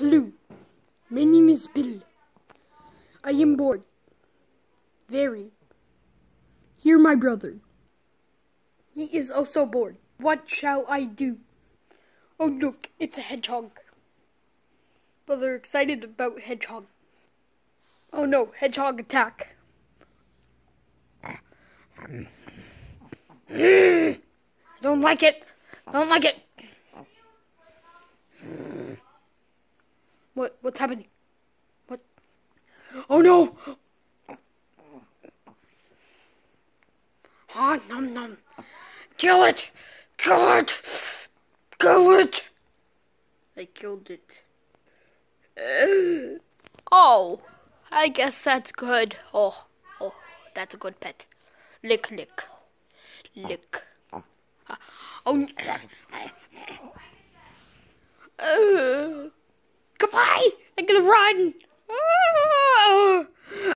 Hello, my name is Bill. I am bored. Very. Hear my brother. He is also bored. What shall I do? Oh, look, it's a hedgehog. Brother excited about hedgehog. Oh no, hedgehog attack. Don't like it. Don't like it. What what's happening? What? Oh no! Ah, num num. Kill it! Kill it! Kill it! I killed it. oh, I guess that's good. Oh, oh, that's a good pet. Lick, lick, lick. Uh, oh. I'm gonna run.